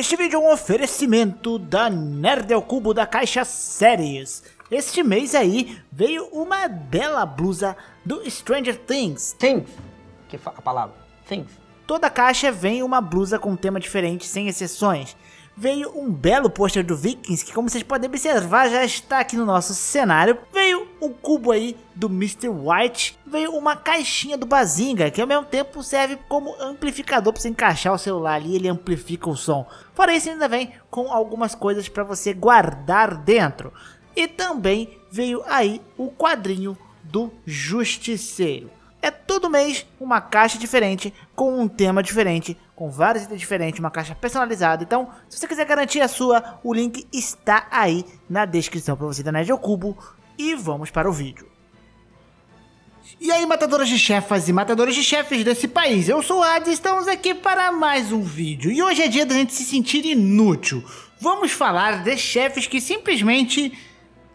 Este vídeo é um oferecimento da Nerd ao Cubo da Caixa Séries. Este mês aí veio uma bela blusa do Stranger Things. Things, que fa- a palavra, things. Toda caixa vem uma blusa com um tema diferente, sem exceções. Veio um belo pôster do Vikings, que como vocês podem observar já está aqui no nosso cenário. Veio um cubo aí do Mr. White. Veio uma caixinha do Bazinga, que ao mesmo tempo serve como amplificador para você encaixar o celular ali, ele amplifica o som. Fora isso ainda vem com algumas coisas para você guardar dentro. E também veio aí o quadrinho do Justiceiro. É todo mês uma caixa diferente, com um tema diferente, com vários itens diferentes, uma caixa personalizada. Então, se você quiser garantir a sua, o link está aí na descrição para você da Nerd ao Cubo. E vamos para o vídeo. E aí, matadores de chefas e matadores de chefes desse país, eu sou o Hades e estamos aqui para mais um vídeo. E hoje é dia da gente se sentir inútil. Vamos falar de chefes que simplesmente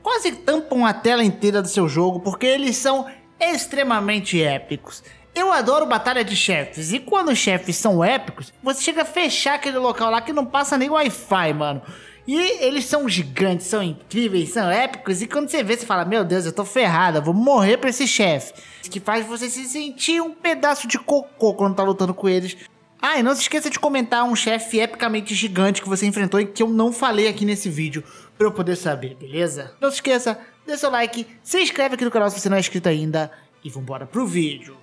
quase tampam a tela inteira do seu jogo porque eles são extremamente épicos. Eu adoro batalha de chefes e quando os chefes são épicos, você chega a fechar aquele local lá que não passa nem Wi-Fi, mano. E eles são gigantes, são incríveis, são épicos. E quando você vê, você fala: Meu Deus, eu tô ferrada, vou morrer pra esse chefe. Que faz você se sentir um pedaço de cocô quando tá lutando com eles. Ah, e não se esqueça de comentar um chefe epicamente gigante que você enfrentou e que eu não falei aqui nesse vídeo pra eu poder saber, beleza? Não se esqueça, dê seu like, se inscreve aqui no canal se você não é inscrito ainda e vambora pro vídeo.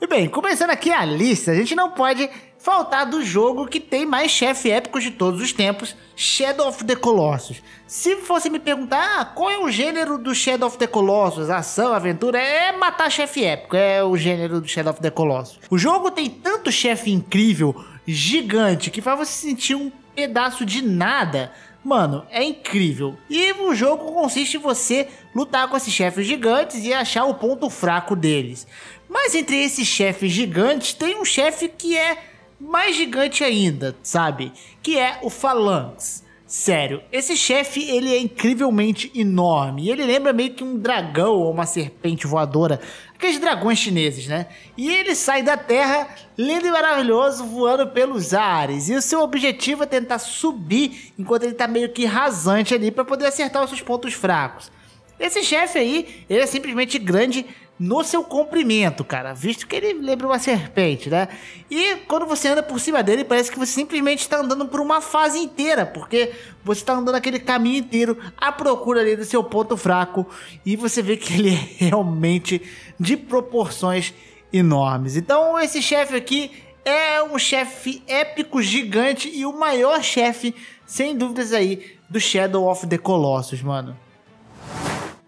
E bem, começando aqui a lista, a gente não pode faltar do jogo que tem mais chefe épicos de todos os tempos, Shadow of the Colossus. Se fosse me perguntar ah, qual é o gênero do Shadow of the Colossus, ação, aventura, é matar chefe épico, é o gênero do Shadow of the Colossus. O jogo tem tanto chefe incrível, gigante, que faz você sentir um pedaço de nada. Mano, é incrível. E o jogo consiste em você lutar com esses chefes gigantes e achar o ponto fraco deles. Mas entre esses chefes gigantes tem um chefe que é mais gigante ainda, sabe? Que é o Phalanx. Sério, esse chefe ele é incrivelmente enorme. Ele lembra meio que um dragão ou uma serpente voadora. Aqueles dragões chineses, né? E ele sai da terra, lindo e maravilhoso, voando pelos ares. E o seu objetivo é tentar subir enquanto ele tá meio que rasante ali para poder acertar os seus pontos fracos. Esse chefe aí, ele é simplesmente grande no seu comprimento, cara, visto que ele lembra uma serpente, né? E quando você anda por cima dele, parece que você simplesmente está andando por uma fase inteira, porque você está andando aquele caminho inteiro à procura ali do seu ponto fraco e você vê que ele é realmente de proporções enormes. Então, esse chefe aqui é um chefe épico, gigante e o maior chefe, sem dúvidas aí, do Shadow of the Colossus, mano.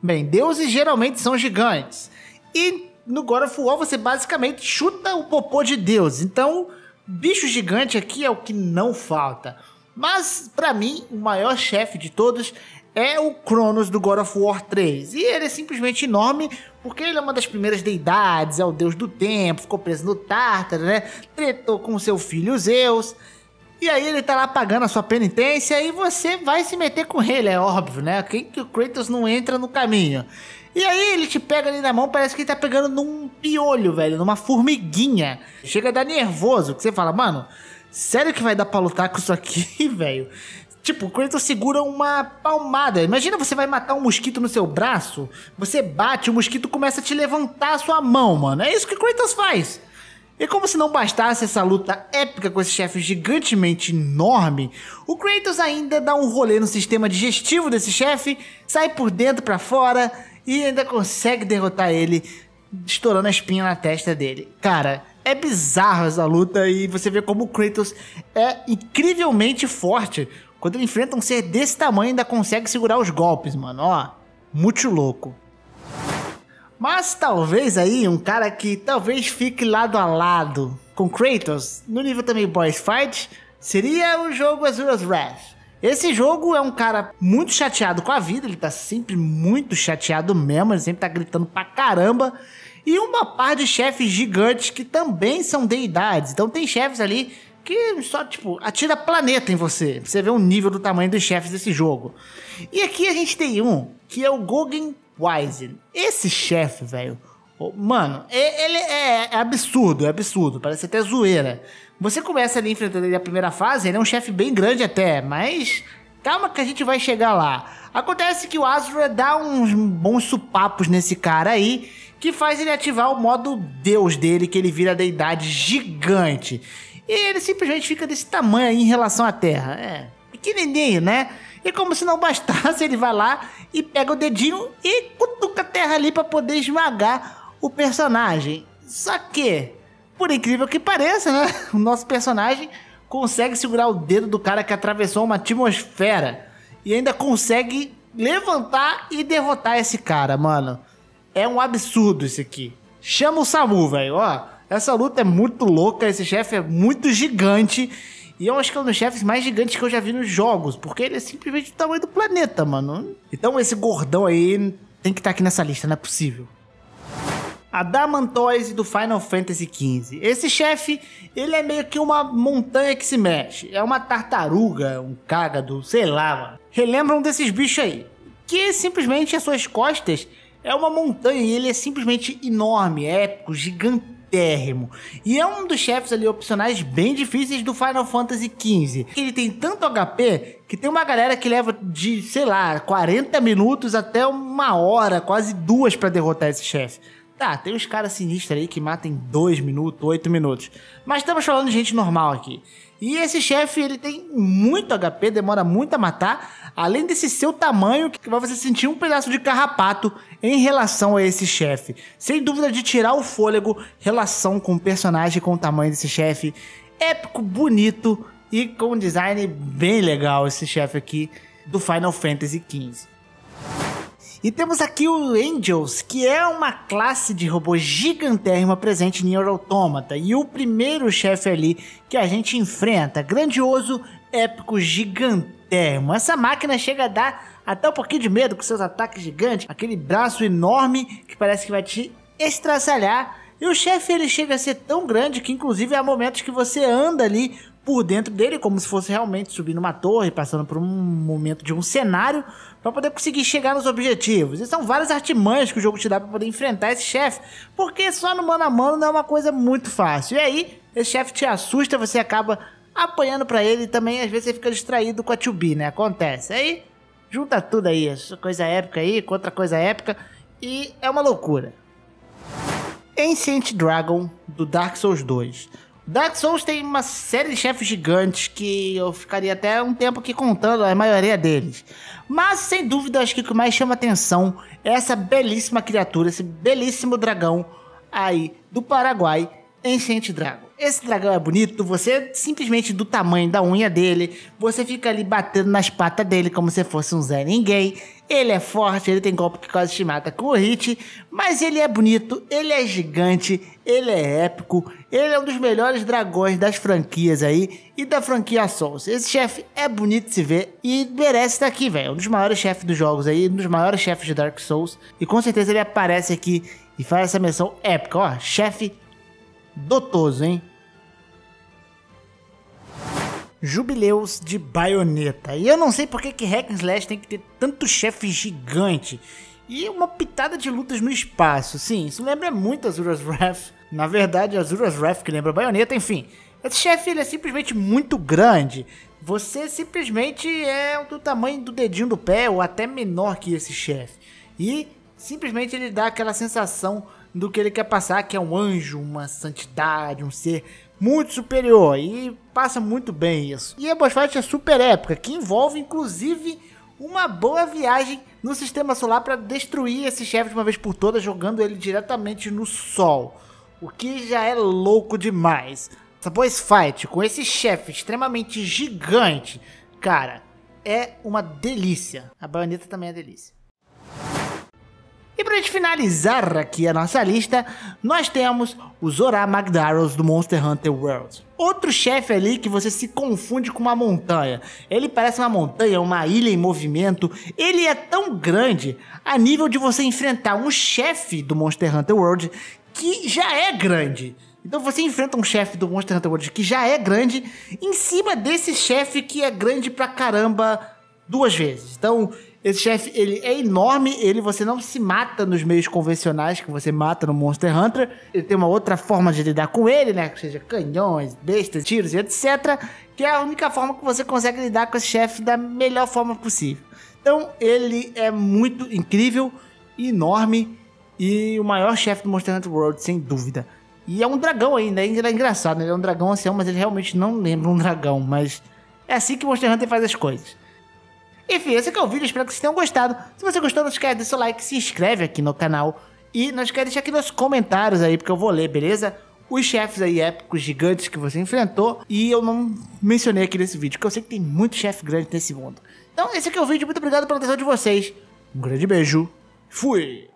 Bem, deuses geralmente são gigantes. E no God of War você basicamente chuta o popô de Deus. Então, bicho gigante aqui é o que não falta. Mas, pra mim, o maior chefe de todos é o Cronos do God of War 3. E ele é simplesmente enorme porque ele é uma das primeiras deidades, é o deus do tempo, ficou preso no Tártaro, né? Tretou com seu filho Zeus. E aí ele tá lá pagando a sua penitência e você vai se meter com ele, é óbvio, né? Quem que o Kratos não entra no caminho? E aí ele te pega ali na mão, parece que ele tá pegando num piolho, velho, numa formiguinha. Chega a dar nervoso, que você fala, mano, sério que vai dar pra lutar com isso aqui, velho? Tipo, o Kratos segura uma palmada. Imagina você vai matar um mosquito no seu braço, você bate, o mosquito começa a te levantar a sua mão, mano. É isso que o Kratos faz. E como se não bastasse essa luta épica com esse chefe gigantemente enorme, o Kratos ainda dá um rolê no sistema digestivo desse chefe, sai por dentro para fora e ainda consegue derrotar ele, estourando a espinha na testa dele. Cara, é bizarro essa luta e você vê como o Kratos é incrivelmente forte. Quando ele enfrenta um ser desse tamanho, ainda consegue segurar os golpes, mano. Ó, muito louco. Mas talvez aí um cara que talvez fique lado a lado com Kratos, no nível também Boss Fight, seria o jogo Azura's Wrath. Esse jogo é um cara muito chateado com a vida, ele tá sempre muito chateado mesmo, ele sempre tá gritando pra caramba. E uma par de chefes gigantes que também são deidades. Então tem chefes ali que só, tipo, atira planeta em você. Você ver o nível do tamanho dos chefes desse jogo. E aqui a gente tem um, que é o Gogen Wisen. Esse chefe, velho, Mano, ele é, é absurdo, é absurdo, parece até zoeira. Você começa ali enfrentando ele na primeira fase, ele é um chefe bem grande até, mas calma que a gente vai chegar lá. Acontece que o Azura dá uns bons supapos nesse cara aí, que faz ele ativar o modo Deus dele, que ele vira deidade gigante. E ele simplesmente fica desse tamanho aí em relação à Terra. É, pequenininho, né? E como se não bastasse, ele vai lá e pega o dedinho e cutuca a Terra ali para poder esmagar o personagem. Só que, por incrível que pareça, né? O nosso personagem consegue segurar o dedo do cara que atravessou uma atmosfera e ainda consegue levantar e derrotar esse cara, mano. É um absurdo isso aqui. Chama o Samu, velho. Ó, essa luta é muito louca, esse chefe é muito gigante. E eu acho que é um dos chefes mais gigantes que eu já vi nos jogos, porque ele é simplesmente do tamanho do planeta, mano. Então esse gordão aí tem que estar tá aqui nessa lista, não é possível. Adamantoise do Final Fantasy XV. Esse chefe, ele é meio que uma montanha que se mexe. É uma tartaruga, um cágado, sei lá, mano. Relembram desses bichos aí. Que simplesmente as suas costas é uma montanha e ele é simplesmente enorme, épico, gigantérrimo. E é um dos chefes ali opcionais bem difíceis do Final Fantasy XV. Ele tem tanto HP que tem uma galera que leva de, sei lá, 40 minutos até uma hora, quase duas para derrotar esse chefe. Tá, tem uns caras sinistros aí que matam em 2 minutos, 8 minutos. Mas estamos falando de gente normal aqui. E esse chefe, ele tem muito HP, demora muito a matar. Além desse seu tamanho, que vai você sentir um pedaço de carrapato em relação a esse chefe. Sem dúvida de tirar o fôlego, relação com o personagem, com o tamanho desse chefe. Épico, bonito e com um design bem legal esse chefe aqui do Final Fantasy XV. E temos aqui o Angels, que é uma classe de robô gigantérrima presente em Nier Automata. E o primeiro chefe ali que a gente enfrenta, grandioso, épico, gigantérrimo. Essa máquina chega a dar até um pouquinho de medo com seus ataques gigantes, aquele braço enorme que parece que vai te estraçalhar. E o chefe ele chega a ser tão grande que inclusive há momentos que você anda ali por dentro dele, como se fosse realmente subir numa torre, passando por um momento de um cenário, para poder conseguir chegar nos objetivos. E são várias artimanhas que o jogo te dá para poder enfrentar esse chefe, porque só no mano a mano não é uma coisa muito fácil. E aí, esse chefe te assusta, você acaba apanhando para ele e também às vezes você fica distraído com a 2B, né? Acontece. Aí, junta tudo aí, essa coisa épica aí com outra coisa épica, e é uma loucura. Ancient Dragon do Dark Souls 2. Dark Souls tem uma série de chefes gigantes que eu ficaria até um tempo aqui contando a maioria deles. Mas sem dúvida acho que o que mais chama atenção é essa belíssima criatura, esse belíssimo dragão aí do Paraguai, Ancient Dragon. Esse dragão é bonito, você simplesmente do tamanho da unha dele, você fica ali batendo nas patas dele como se fosse um Zé Ninguém. Ele é forte, ele tem golpe que quase te mata com o hit, mas ele é bonito, ele é gigante, ele é épico, ele é um dos melhores dragões das franquias aí e da franquia Souls. Esse chefe é bonito de se ver e merece estar aqui, velho. Um dos maiores chefes dos jogos aí, um dos maiores chefes de Dark Souls. E com certeza ele aparece aqui e faz essa menção épica, ó. Chefe dotoso, hein? Jubileus de baioneta. E eu não sei porque que Hack and Slash tem que ter tanto chefe gigante e uma pitada de lutas no espaço. Sim, isso lembra muito Azura's Wrath. Na verdade, Azura's Wrath que lembra baioneta, enfim. Esse chefe ele é simplesmente muito grande. Você simplesmente é do tamanho do dedinho do pé ou até menor que esse chefe. E simplesmente ele dá aquela sensação do que ele quer passar, que é um anjo, uma santidade, um ser muito superior e passa muito bem isso. E a boss fight é super épica, que envolve inclusive uma boa viagem no sistema solar para destruir esse chefe de uma vez por todas, jogando ele diretamente no sol. O que já é louco demais. Essa boss fight com esse chefe extremamente gigante, cara, é uma delícia. A baioneta também é delícia. E pra gente finalizar aqui a nossa lista, nós temos o Zorah Magdaros do Monster Hunter World. Outro chefe ali que você se confunde com uma montanha. Ele parece uma montanha, uma ilha em movimento. Ele é tão grande a nível de você enfrentar um chefe do Monster Hunter World que já é grande. Então você enfrenta um chefe do Monster Hunter World que já é grande em cima desse chefe que é grande pra caramba duas vezes. Então, esse chefe, ele é enorme, ele você não se mata nos meios convencionais que você mata no Monster Hunter. Ele tem uma outra forma de lidar com ele, né? Que seja canhões, bestas, tiros e etc. Que é a única forma que você consegue lidar com esse chefe da melhor forma possível. Então, ele é muito incrível, enorme e o maior chefe do Monster Hunter World, sem dúvida. E é um dragão ainda, é engraçado, né? Ele é um dragão ancião, mas ele realmente não lembra um dragão, mas é assim que Monster Hunter faz as coisas. Enfim, esse aqui é o vídeo, espero que vocês tenham gostado. Se você gostou, não esquece de deixar o like, se inscreve aqui no canal. E não esquece de deixar aqui nos comentários aí, porque eu vou ler, beleza? Os chefes aí épicos, gigantes que você enfrentou. E eu não mencionei aqui nesse vídeo, porque eu sei que tem muito chefe grande nesse mundo. Então, esse aqui é o vídeo. Muito obrigado pela atenção de vocês. Um grande beijo. Fui!